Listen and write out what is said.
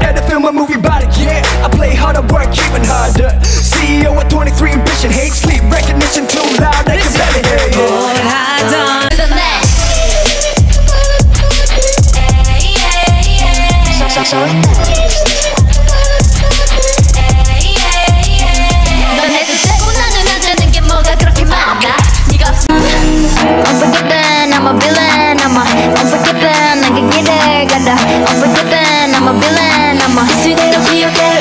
Had to film a movie about it, yeah I play harder, work even harder. CEO at 23, ambition, hate, sleep, recognition too loud, I can barely hear you Boy. I'm a villain I'm a